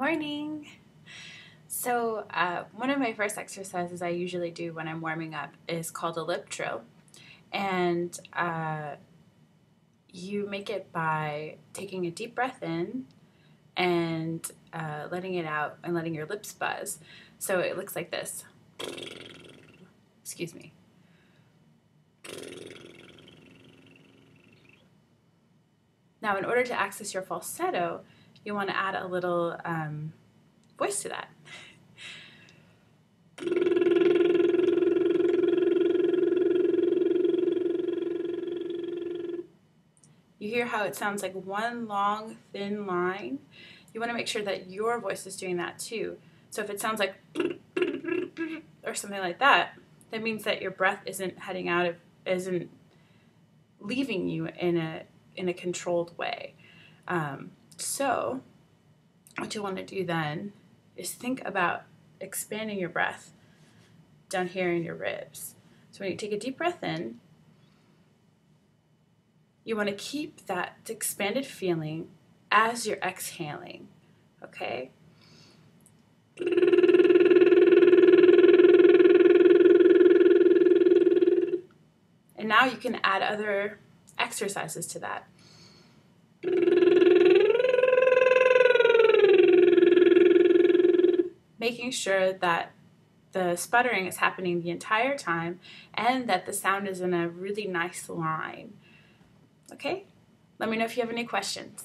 morning. So, uh, one of my first exercises I usually do when I'm warming up is called a lip trill. And uh, you make it by taking a deep breath in and uh, letting it out and letting your lips buzz. So it looks like this. Excuse me. Now, in order to access your falsetto, you want to add a little um, voice to that. You hear how it sounds like one long, thin line? You want to make sure that your voice is doing that too. So if it sounds like or something like that, that means that your breath isn't heading out of isn't leaving you in a in a controlled way. Um, so what you want to do then is think about expanding your breath down here in your ribs. So when you take a deep breath in, you want to keep that expanded feeling as you're exhaling, okay? And now you can add other exercises to that. Making sure that the sputtering is happening the entire time and that the sound is in a really nice line. Okay? Let me know if you have any questions.